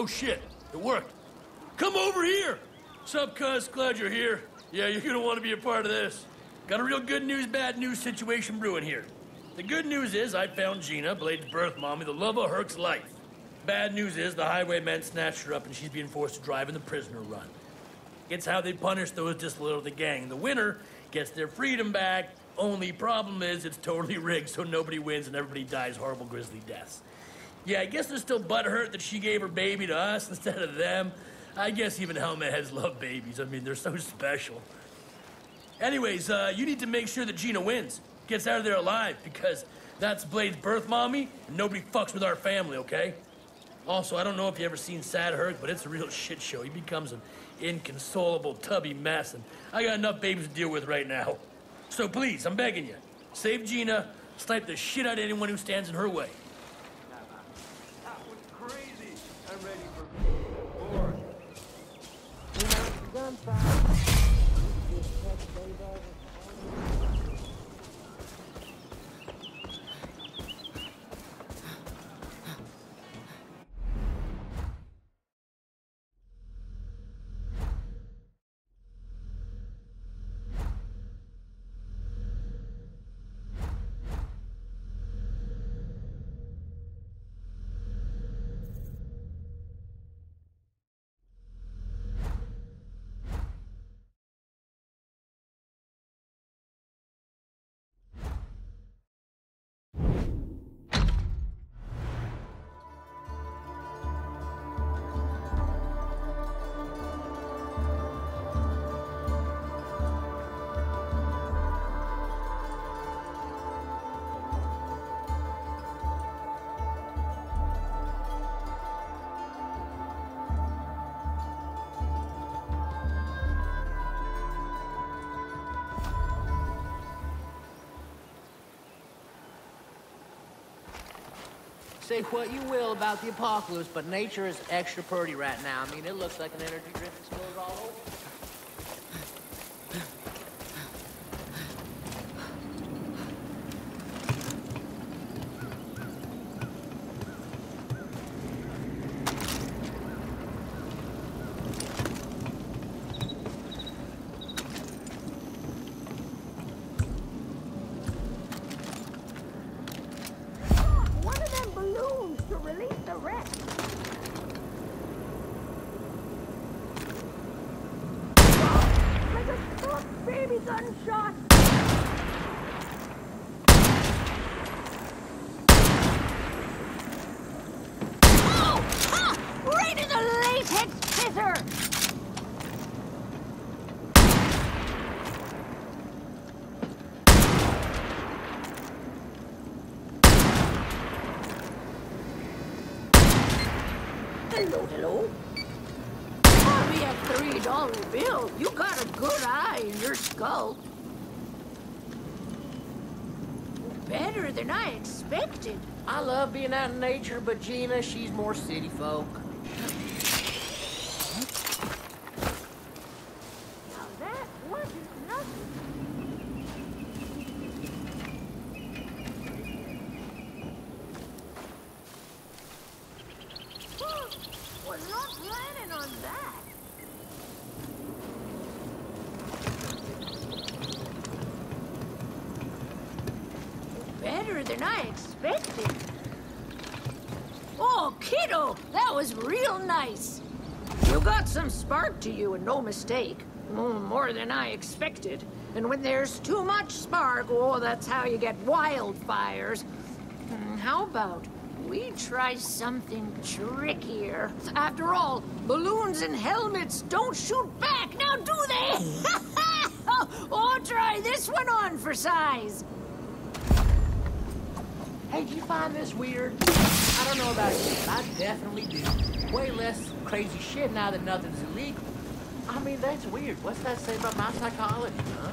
Oh shit, it worked. Come over here! Sup, cuz? Glad you're here. Yeah, you're gonna want to be a part of this. Got a real good news, bad news situation brewing here. The good news is I found Gina, Blade's birth mommy, the love of Hurk's life. Bad news is the highwaymen snatched her up and she's being forced to drive in the prisoner run. It's how they punish those disloyal to the gang. The winner gets their freedom back. Only problem is it's totally rigged, so nobody wins and everybody dies horrible grisly deaths. Yeah, I guess they're still butthurt that she gave her baby to us instead of them. I guess even helmet heads love babies. I mean, they're so special. Anyways, uh, you need to make sure that Gina wins, gets out of there alive, because that's Blade's birth mommy, and nobody fucks with our family, okay? Also, I don't know if you ever seen Sad Hurk, but it's a real shit show. He becomes an inconsolable, tubby mess, and I got enough babies to deal with right now. So please, I'm begging you, save Gina, snipe the shit out of anyone who stands in her way. gunfire. Say what you will about the apocalypse, but nature is extra pretty right now. I mean, it looks like an energy drink explodes all over. One of them balloons to release the rest. Like a stuffed baby gunshot. Oh! Ha! Right in the latex scissor! Hello, hello. Pour me a three dollar bill. You got a good eye in your skull. Better than I expected. I love being out in nature, but Gina, she's more city folk. Than I expected. Oh, kiddo, that was real nice. You got some spark to you, and no mistake. Mm, more than I expected. And when there's too much spark, oh, that's how you get wildfires. Hmm, how about we try something trickier? After all, balloons and helmets don't shoot back, now do they? oh, try this one on for size. Hey, do you find this weird? I don't know about you, I definitely do. Way less crazy shit now that nothing's illegal. I mean, that's weird. What's that say about my psychology, huh?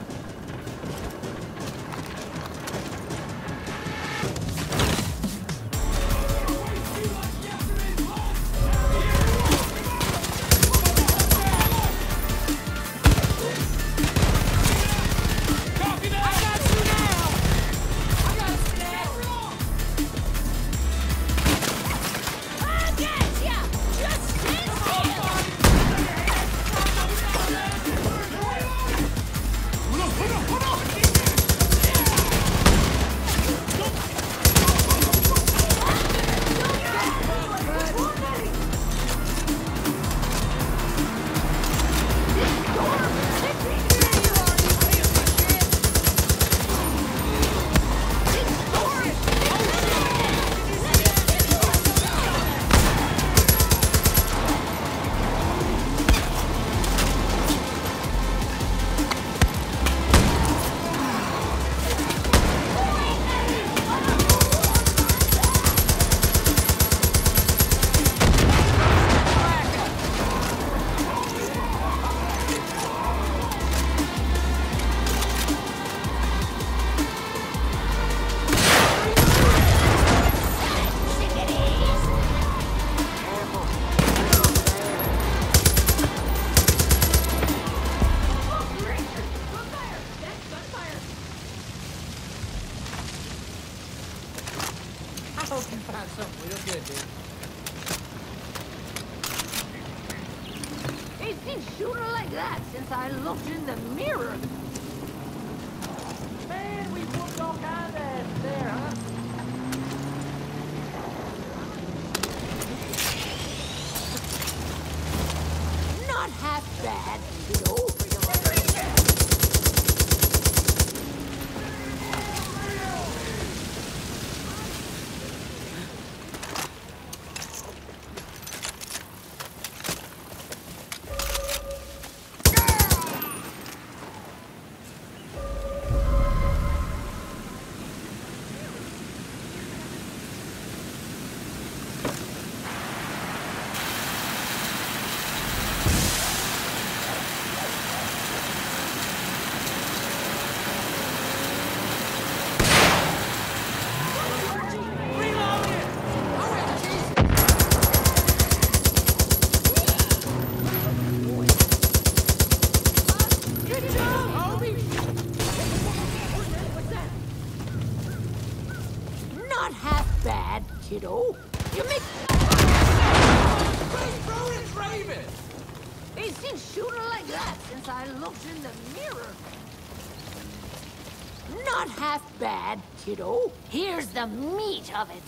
Of it.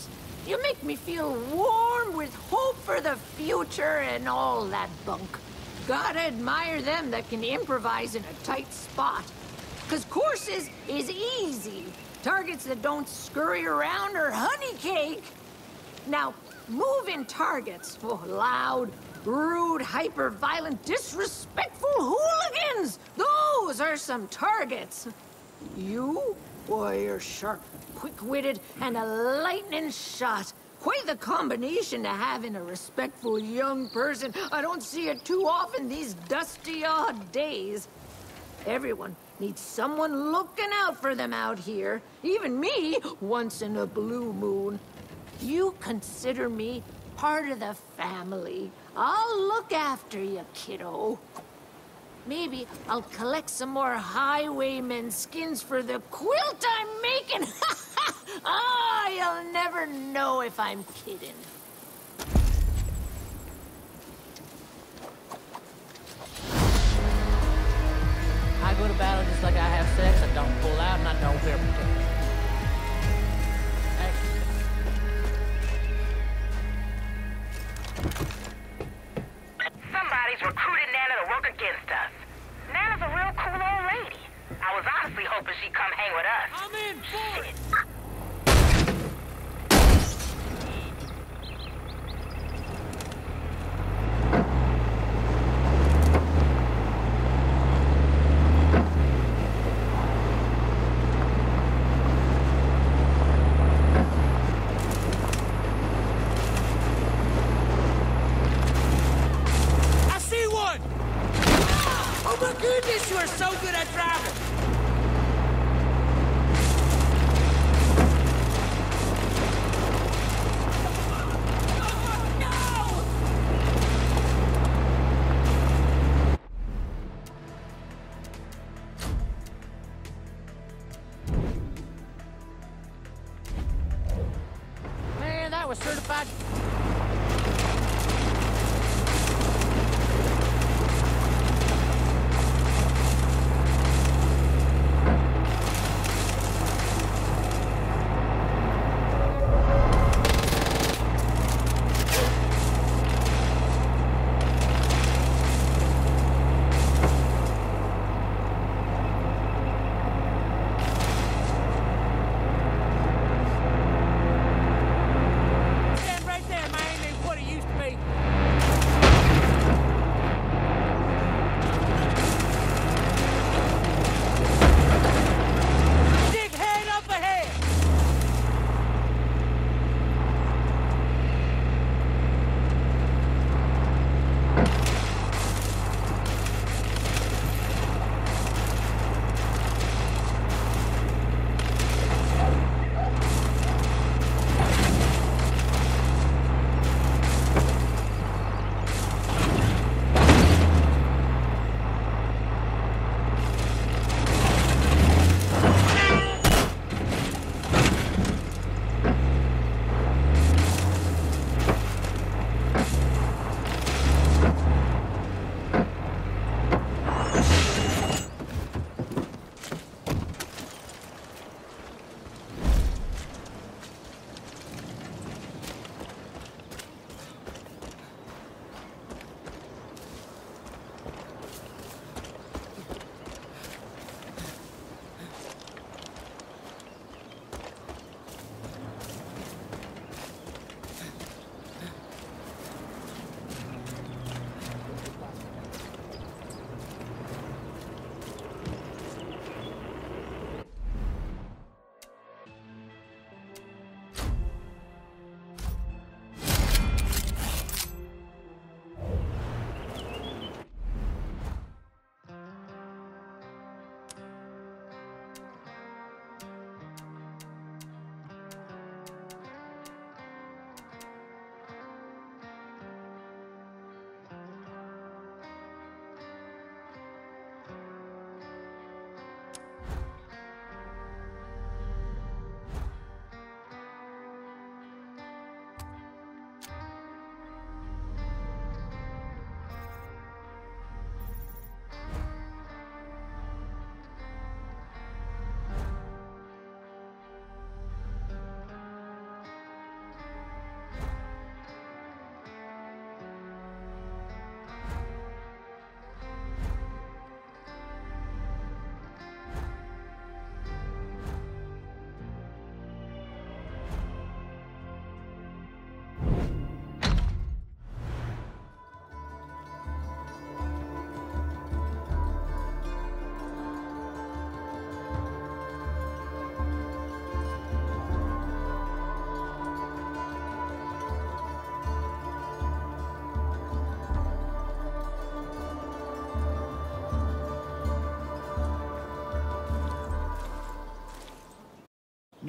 You make me feel warm with hope for the future and all that bunk. Gotta admire them that can improvise in a tight spot. Cause courses is easy. Targets that don't scurry around are honey cake. Now, moving targets, oh, loud, rude, hyper-violent, disrespectful hooligans! Those are some targets. You? Boy, you're sharp, quick-witted, and a lightning shot. Quite the combination to have in a respectful young person. I don't see it too often these dusty odd days. Everyone needs someone looking out for them out here. Even me, once in a blue moon. You consider me part of the family. I'll look after you, kiddo. Maybe I'll collect some more highwaymen skins for the quilt I'm making. Ah, you'll never know if I'm kidding. I go to battle just like I have sex. I don't pull out and I don't wear protection. Actually, Somebody's recruited Nana to work against us. Nana's a real cool old lady. I was honestly hoping she'd come hang with us. I'm in for it! Was certified.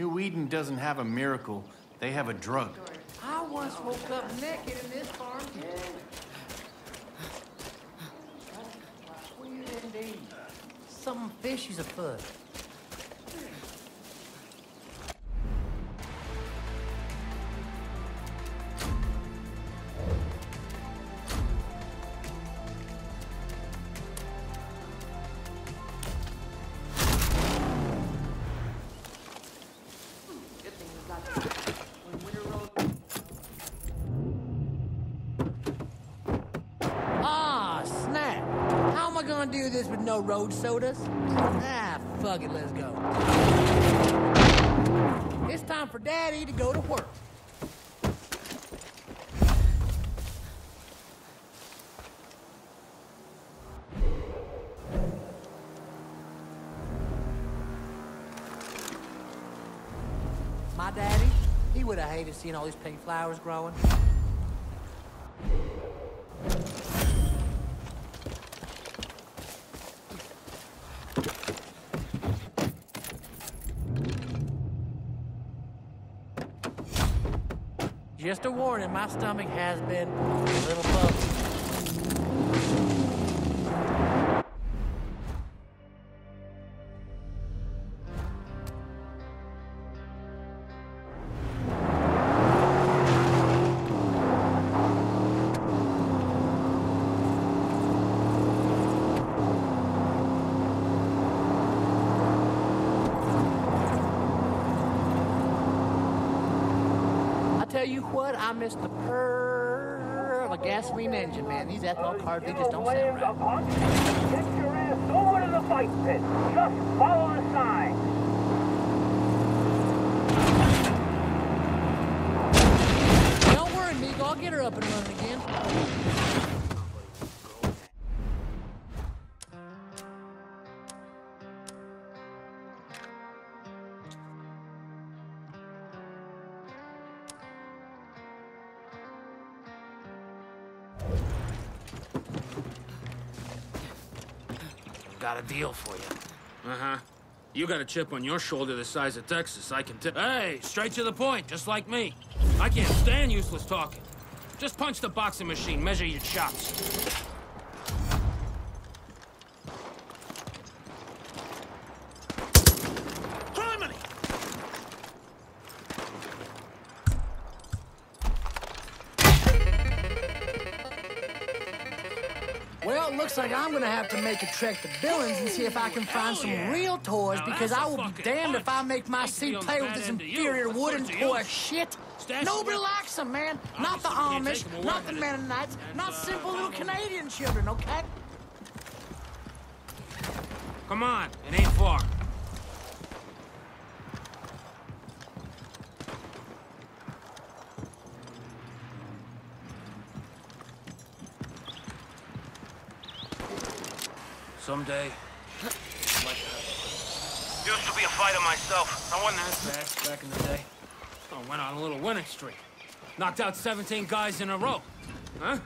New Eden doesn't have a miracle. They have a drug. I once woke up naked in this farm fishy's afoot. Gonna do this with no road sodas? Ah, fuck it, let's go. It's time for Daddy to go to work. My daddy, he would have hated seeing all these pink flowers growing. Just a warning, my stomach has been a little bumpy. I miss the purr of a gasoline engine, man. These ethanol cars, they just don't sound right. Get your ass over to the pit. Just follow a deal for you. Uh-huh. You got a chip on your shoulder the size of Texas, I can tell. Hey, straight to the point, just like me. I can't stand useless talking. Just punch the boxing machine, measure your chops. Looks like I'm gonna have to make a trek to Billings and see if I can find some real toys Now because I will be damned if I make my seat be on the play with this of you. inferior wooden toy shit. Stash Nobody your- likes them, man. Not the Obviously, you can't Amish, take 'em away not the. Mennonites, And, not uh, simple little. Canadian children, okay? Come on, it ain't far. Someday, Used to be a fighter myself. I wasn't that fast back in the day. I went on a little winning streak. Knocked out 17 guys in a row. Huh?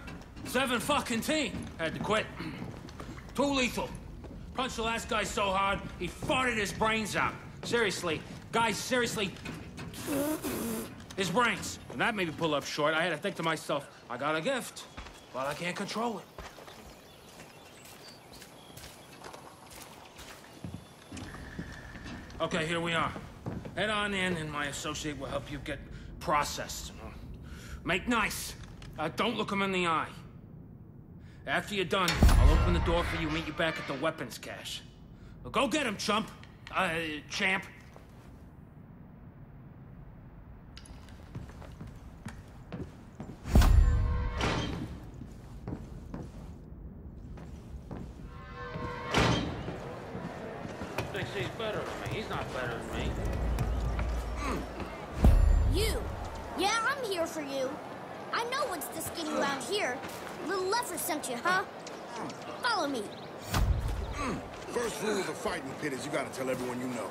Seven fucking team. Had to quit. Too lethal. Punched the last guy so hard, he farted his brains out. Seriously. Guys, seriously. His brains. And that made me pull up short. I had to think to myself, I got a gift, but I can't control it. Okay, here we are. Head on in, and my associate will help you get processed. Make nice. Uh, don't look him in the eye. After you're done, I'll open the door for you, meet you back at the weapons cache. Well, go get him, chump. Uh, champ. First rule of the fighting pit is you gotta tell everyone you know.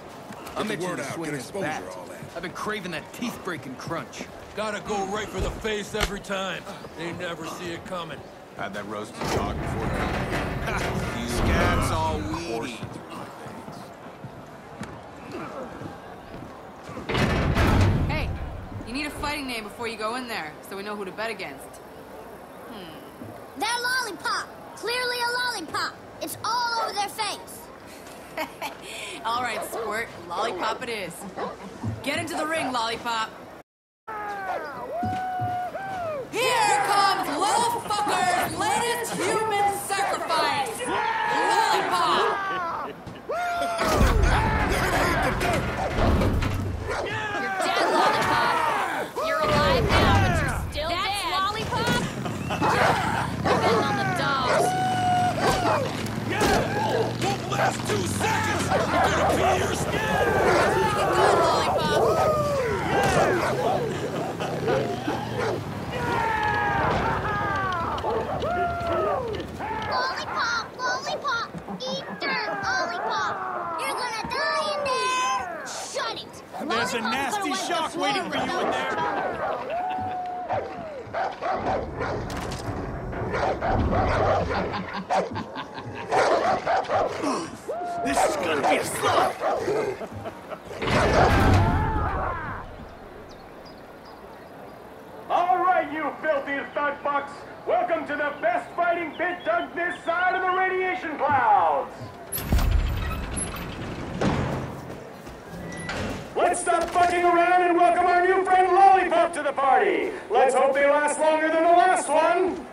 I'm the itching word to out, get this exposure, bat. all that. I've been craving that teeth-breaking crunch. Gotta go right for the face every time. They never see it coming. Had that roasted dog before. Scabs all weedy. Hey, you need a fighting name before you go in there, so we know who to bet against. Hmm. That lollipop. Clearly a lollipop. It's all over their face. All right, Squirt. Lollipop it is. Get into the ring, Lollipop. Here comes Little Fucker's latest human sacrifice! Lollipop! You're dead, Lollipop. You're alive now, but you're still That's dead. lollipop. You're betting on the dogs. Don't last two seconds! You're gonna pee your skin! Make it good, Lollipop! Lollipop, lollipop. Eat dirt, lollipop. You're gonna die in there. Shut it. There's a nasty gonna wipe the shock waiting for you in there. This is gonna be a slug! All right, you filthy thug fucks. Welcome to the best fighting pit dug this side of the radiation clouds. Let's stop fucking around and welcome our new friend Lollipop to the party. Let's hope they last longer than the last one.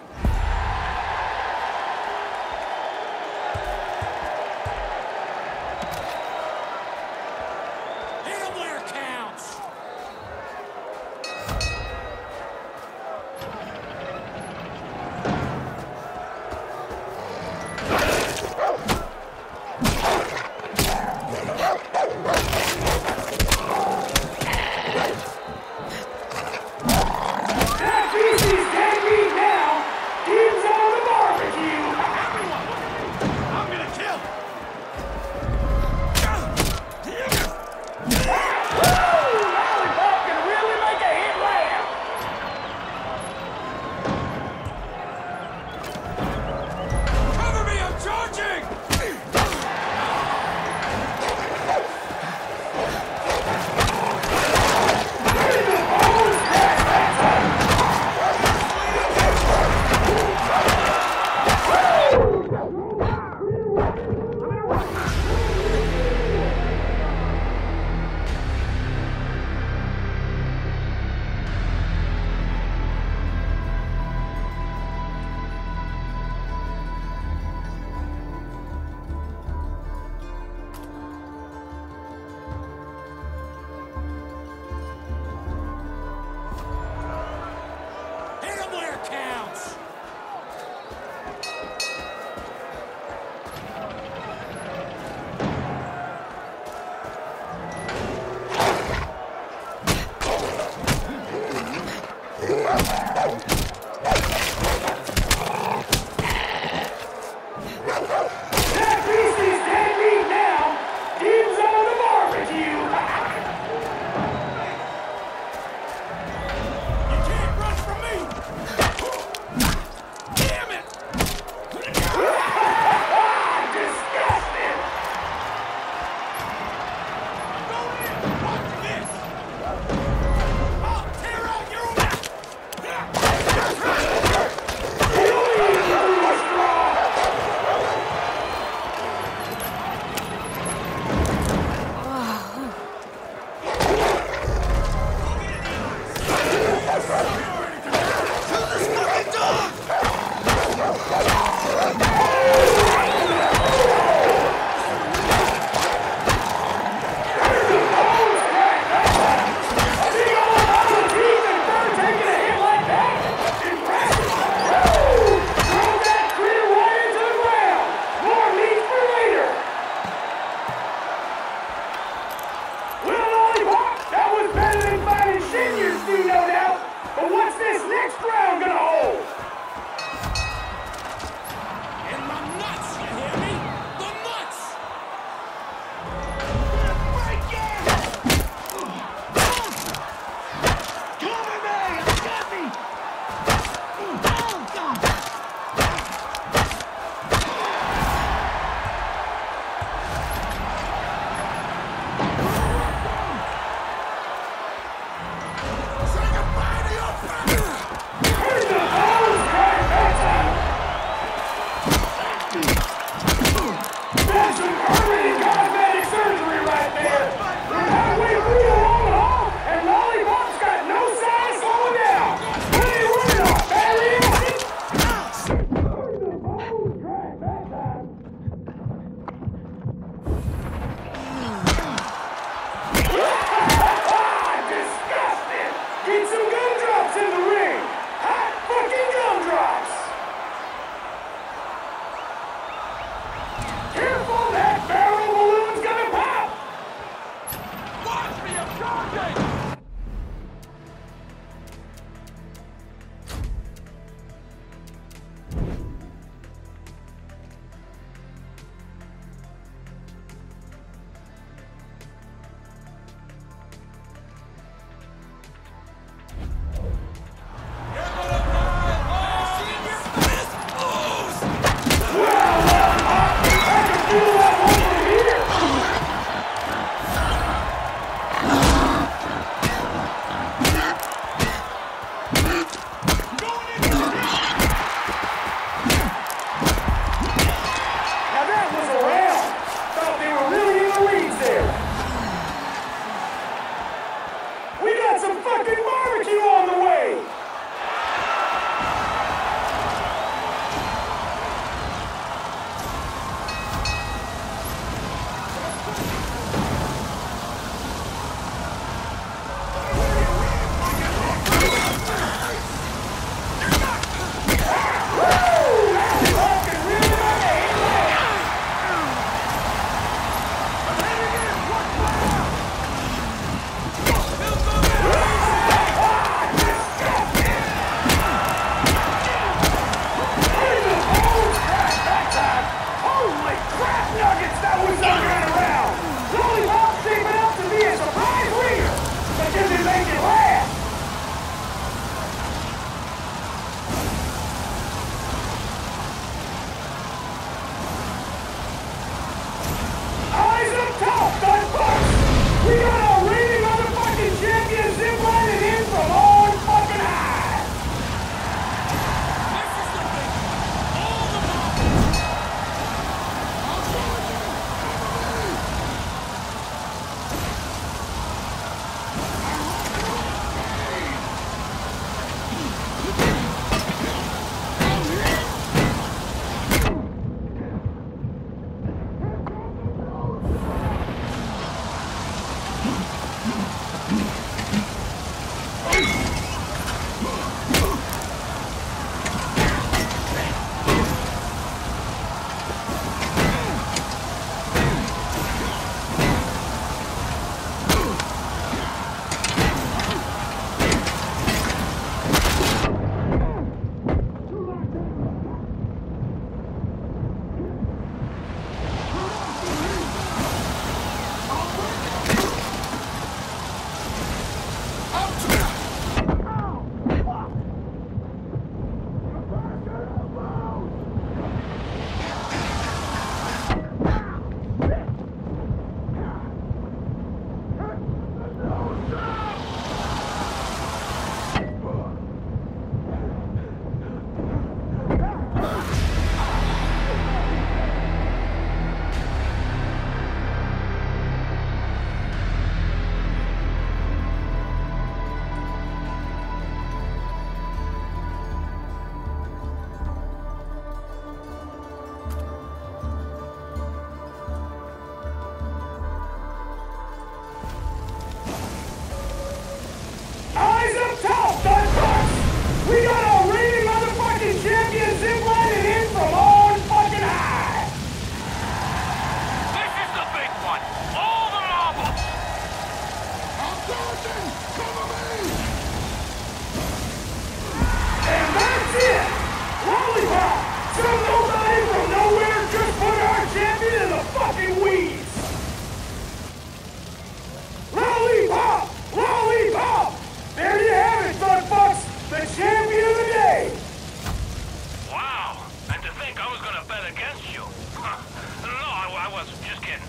was Just kidding.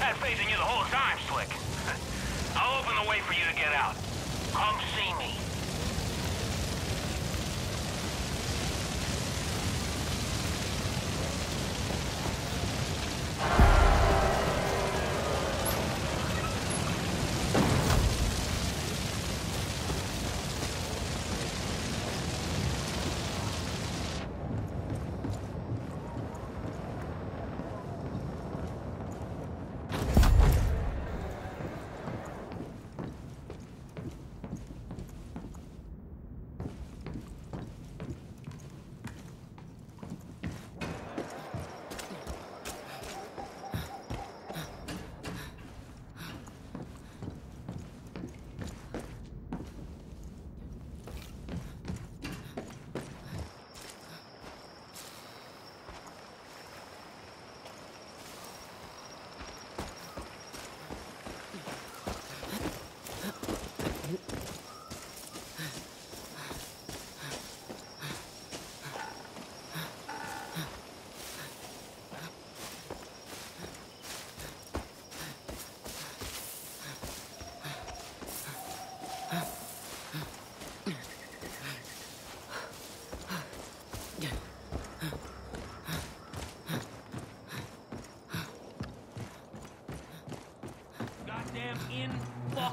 Had faith in you the whole time, Slick. I'll open the way for you to get out. Come see me.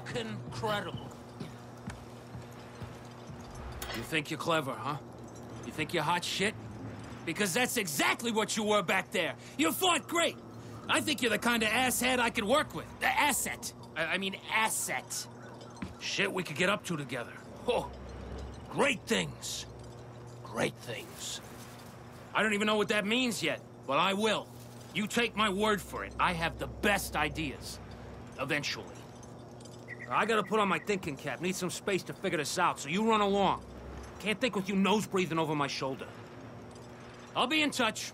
Fucking credible. You think you're clever, huh? You think you're hot shit? Because that's exactly what you were back there. You fought great. I think you're the kind of asshead I could work with. The asset. I, I mean, asset. Shit we could get up to together. Oh, great things. Great things. I don't even know what that means yet, but I will. You take my word for it. I have the best ideas. Eventually. I gotta put on my thinking cap. Need some space to figure this out, so you run along. Can't think with you nose breathing over my shoulder. I'll be in touch.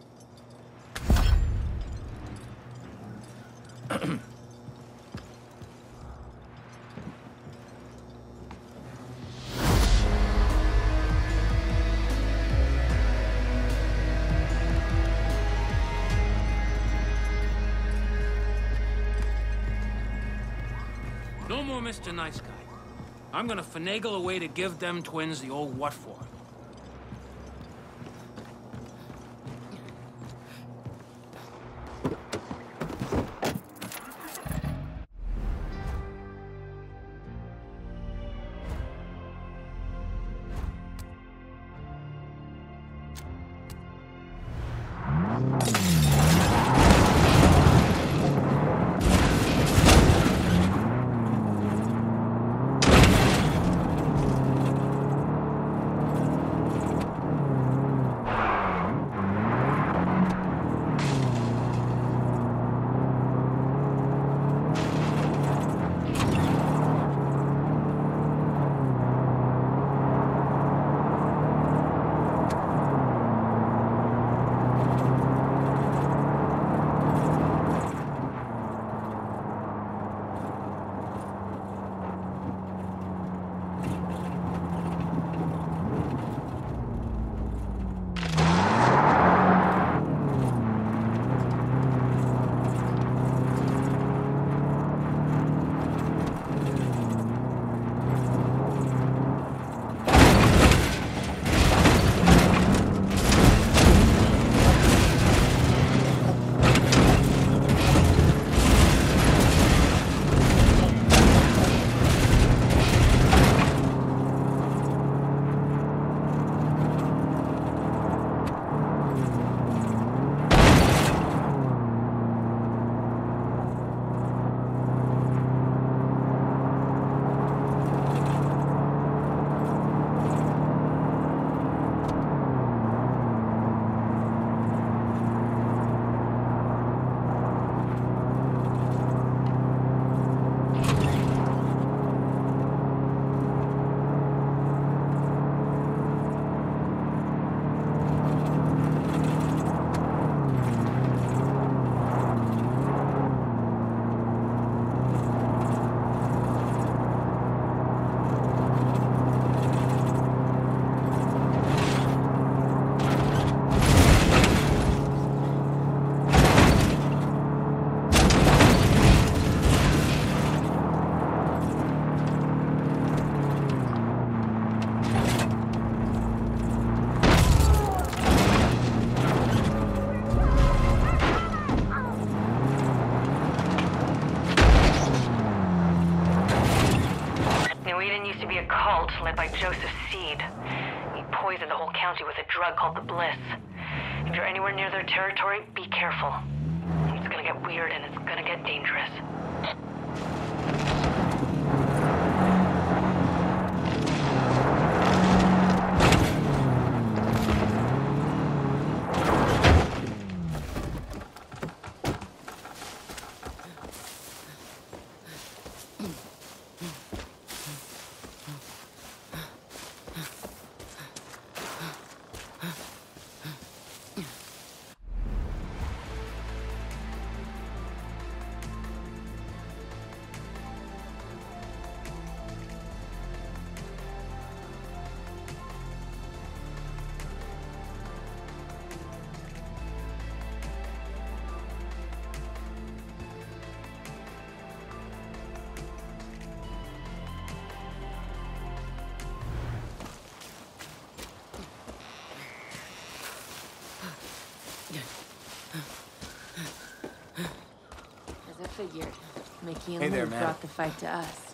Mr. Nice Guy. I'm gonna finagle a way to give them twins the old what for. Joseph Seed. He poisoned the whole county with a drug called the Bliss. If you're anywhere near their territory, figured, Mickey and Hey there, Lou man. brought the fight to us.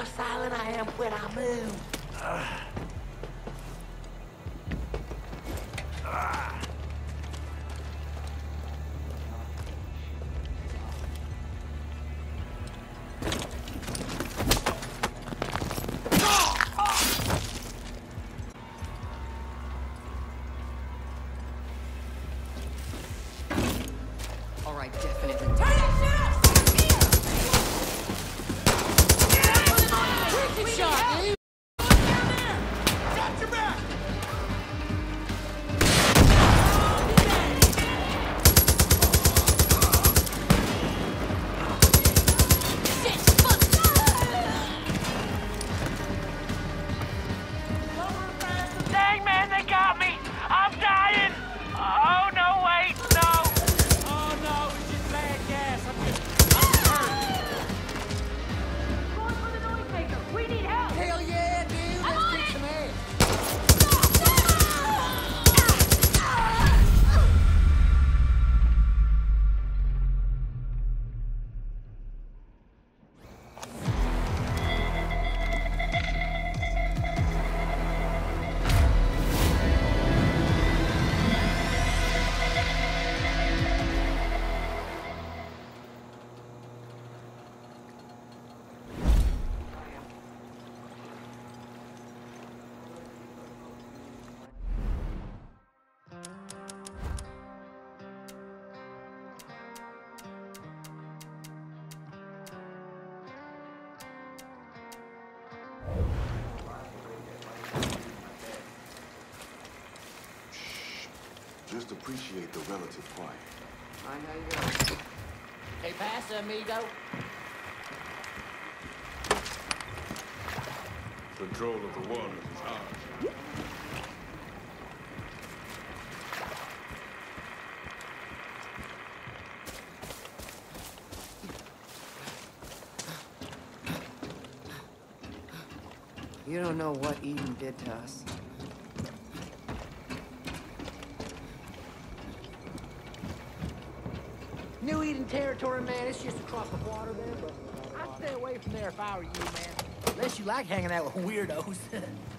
How silent I am when I move. Relative quiet. I know you are. Hey, pass, amigo. Control of the waters is ours. You don't know what Eden did to us. New Eden territory, man. It's just across the water there, but I'd stay away from there if I were you, man. Unless you like hanging out with weirdos.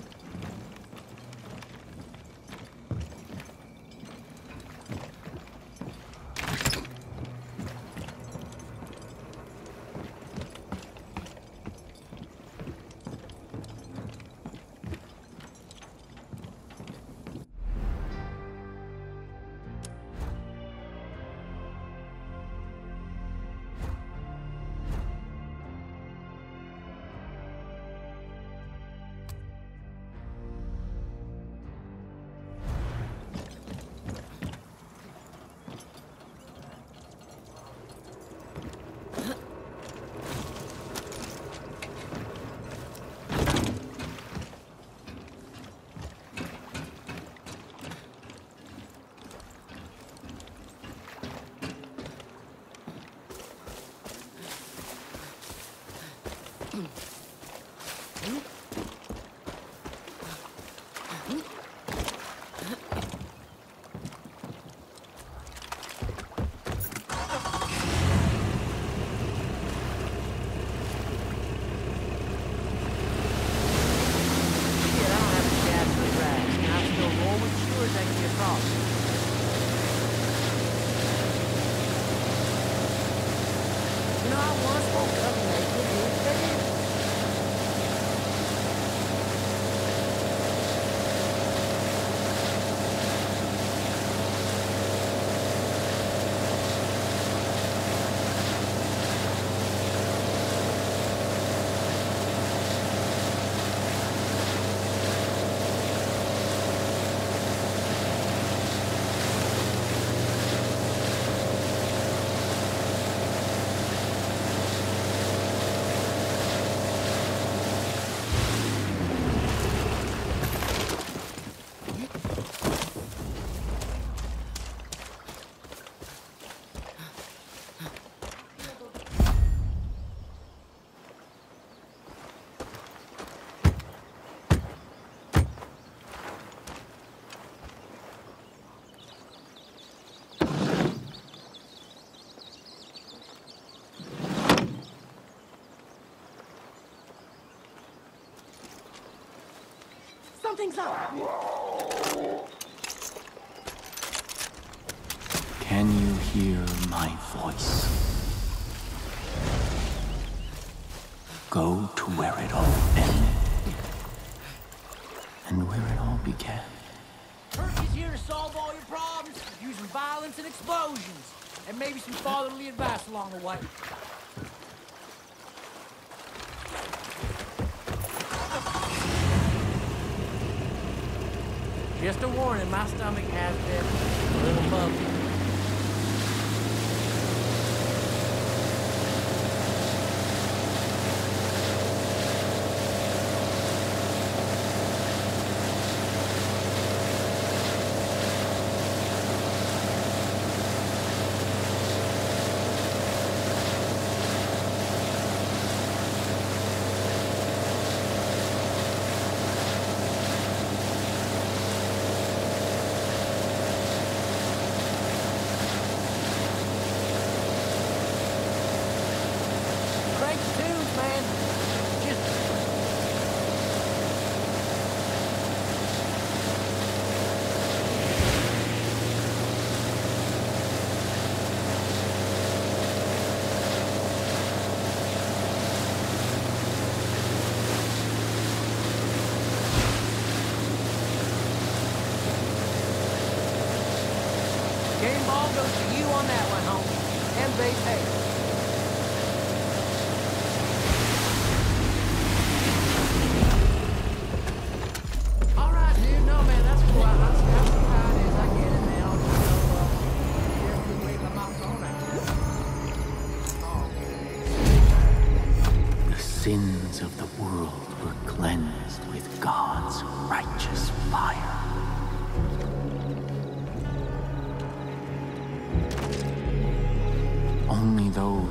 Something's up. Can you hear my voice? Go to where it all ended. And where it all began. Perky's here to solve all your problems using violence and explosions. And maybe some fatherly advice along the way. Just a warning, my stomach has been a little bumpy.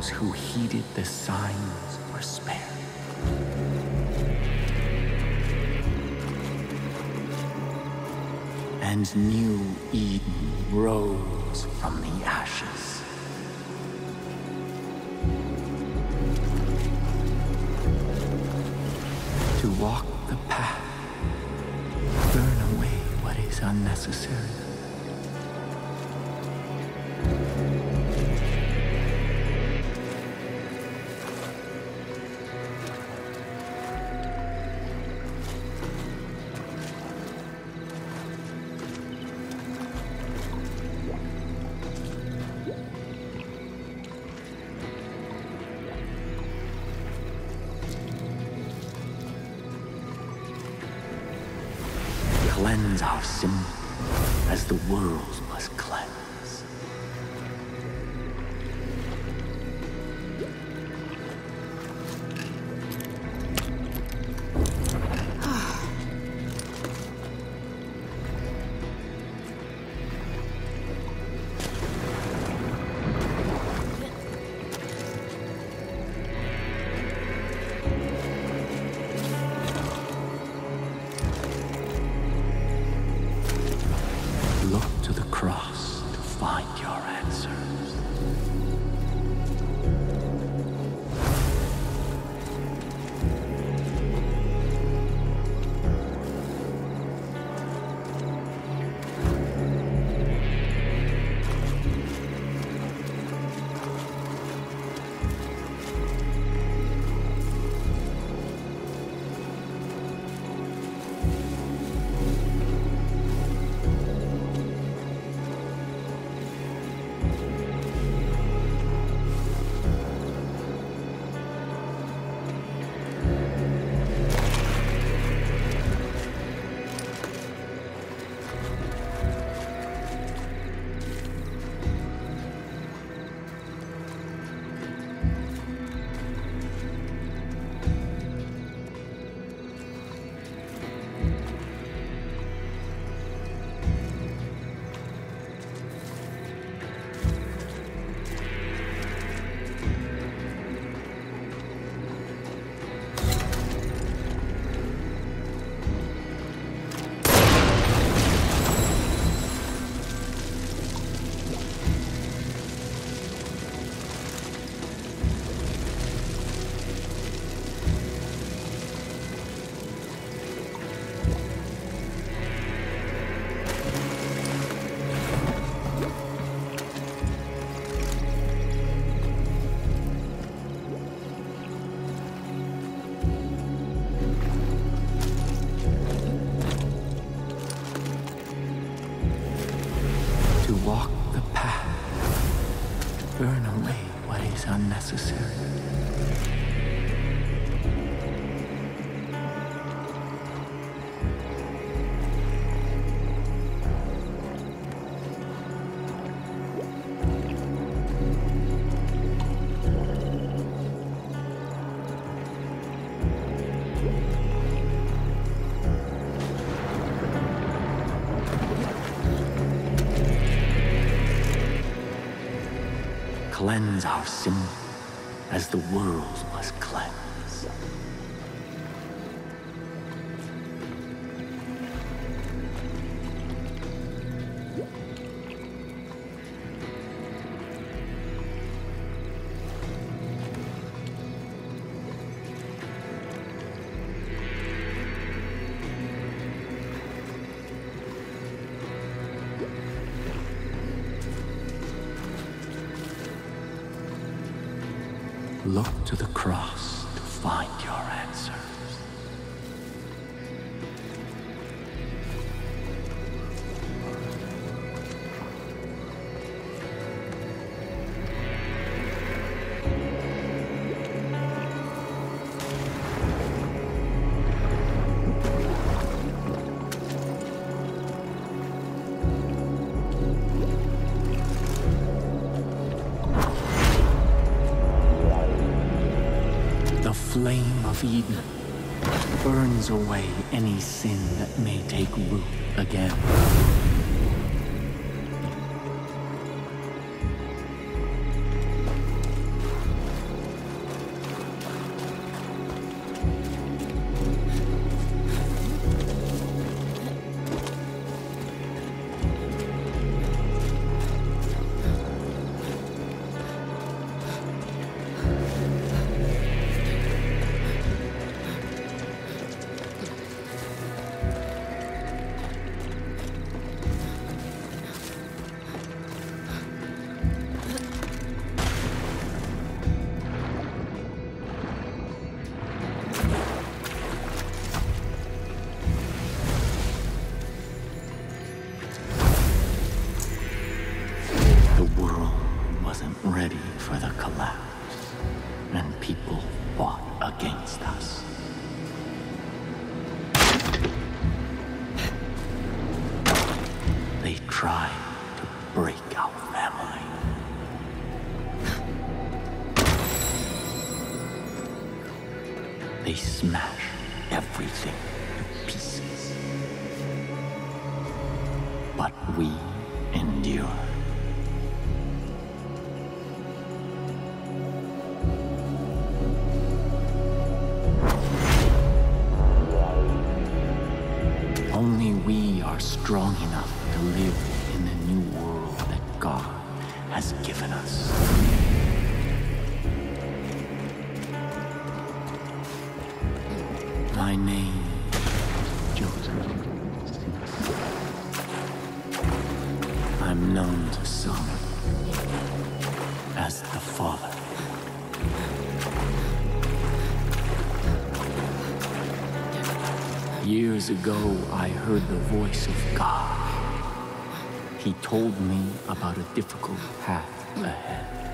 Those who heeded the signs were spared. And new Eden rose from the ashes. Cleanse our as the world Cleanse our sin as the world was cleansed. Eden burns away any sin that may take root again. Against us. They try to break our family. They smash everything Ago, I heard the voice of God. He told me about a difficult path ahead.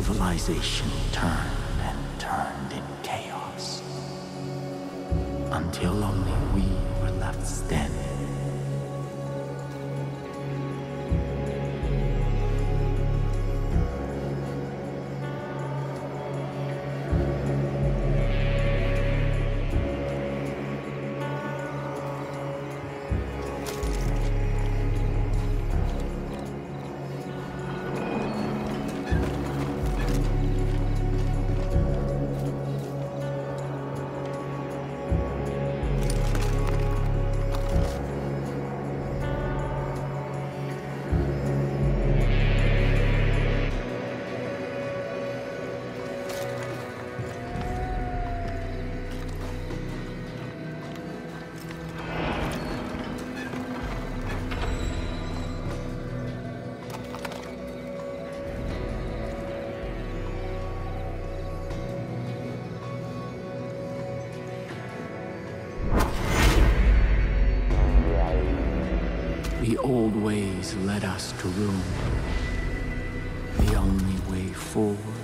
civilization. led us to Rome. The only way forward.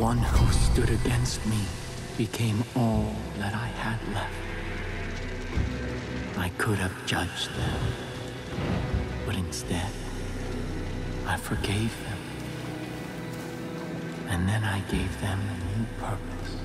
one who stood against me became all that I had left. I could have judged them, but instead, I forgave them. And then I gave them a new purpose.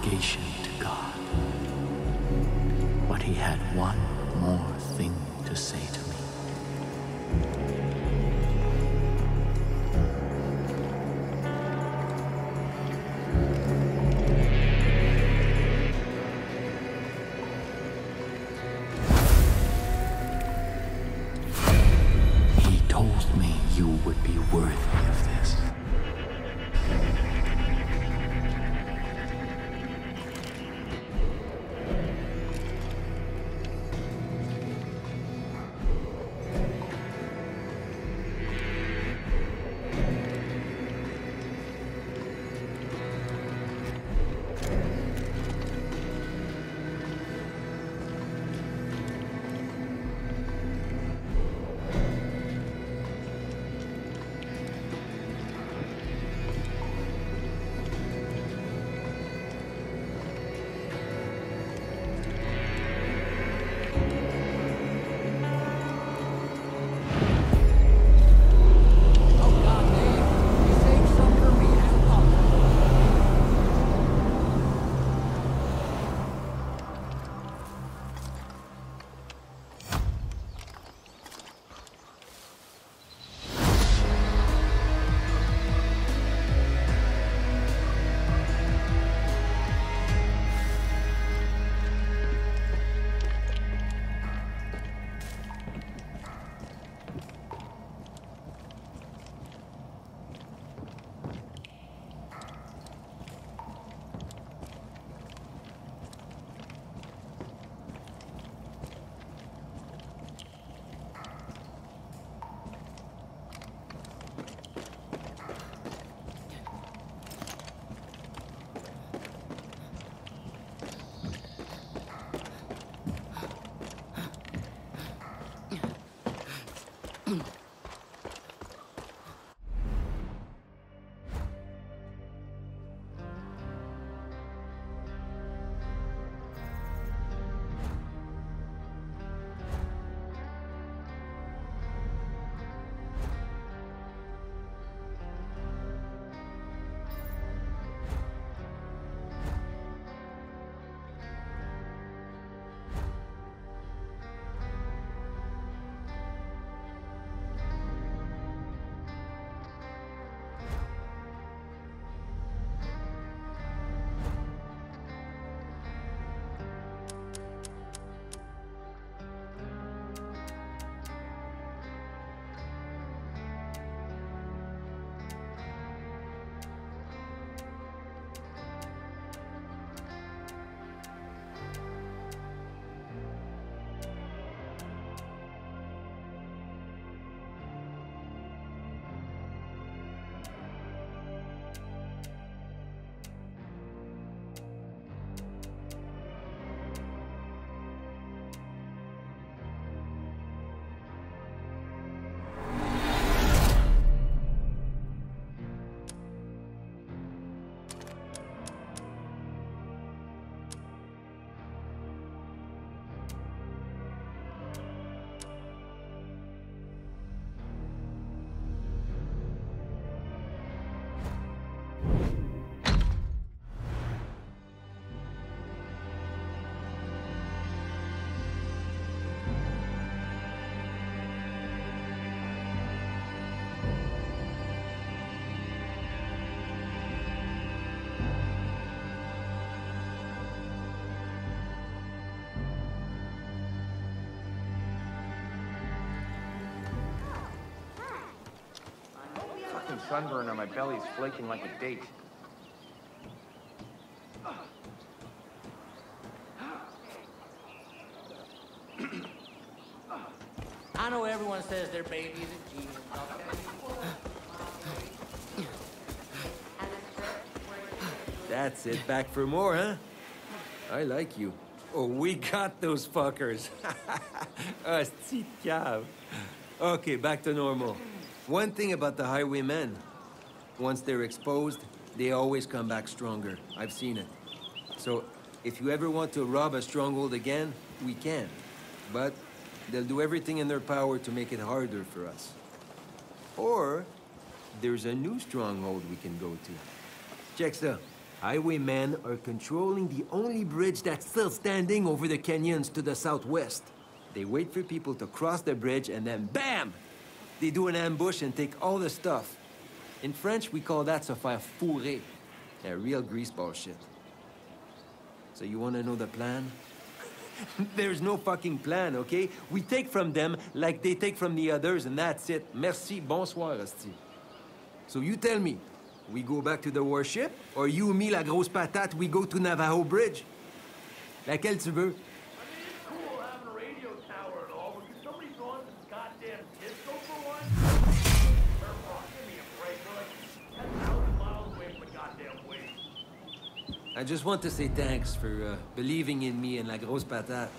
obligation. Sunburn on my belly is flaking like a date. I know everyone says their baby is a genius. That's it. Back for more, huh? I like you. Oh, we got those fuckers. Hostie de cave. Okay, back to normal. One thing about the highwaymen. Once they're exposed, they always come back stronger. I've seen it. So, if you ever want to rob a stronghold again, we can. But they'll do everything in their power to make it harder for us. Or, there's a new stronghold we can go to. This. Highwaymen are controlling the only bridge that's still standing over the canyons to the southwest. They wait for people to cross the bridge and then BAM! They do an ambush and take all the stuff. In French, we call that se faire fourrer. Yeah, real greaseball shit. So you wanna know the plan? There's no fucking plan, okay? We take from them like they take from the others and that's it. Merci, bonsoir, asti. So you tell me, we go back to the warship, or you, me, la grosse patate, we go to Navajo Bridge? Laquelle tu veux? Cool having a radio tower and all, but could somebody throw in some goddamn disco for one? Or, oh, give me a break. We're like 10,000 miles away from the goddamn wave. I just want to say thanks for uh, believing in me and la grosse patate.